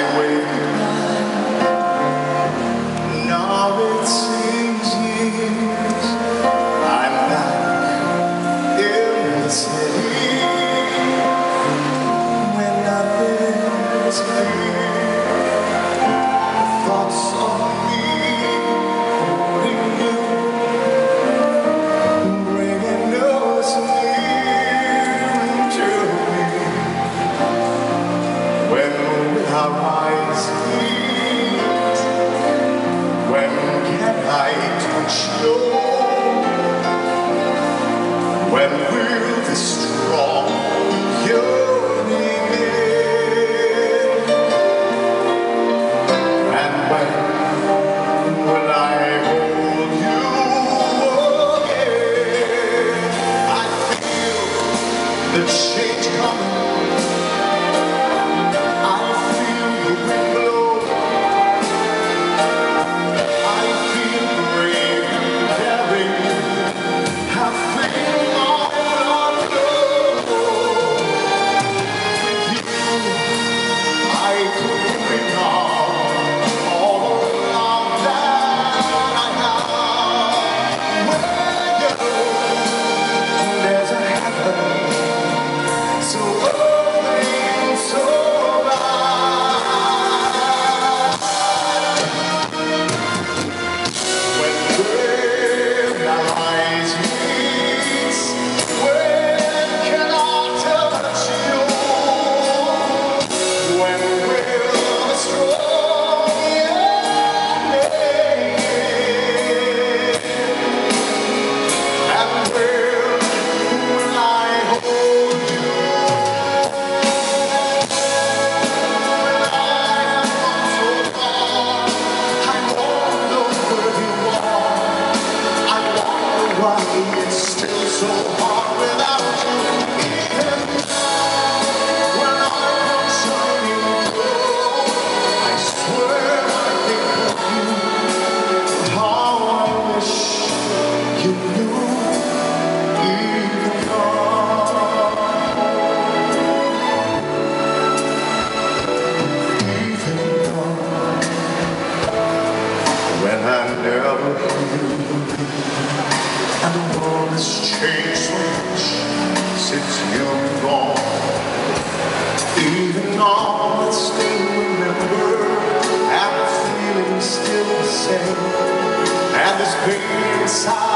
When And the world has changed so much since you've gone. Even all I still remember And the feeling still the same. And this pain inside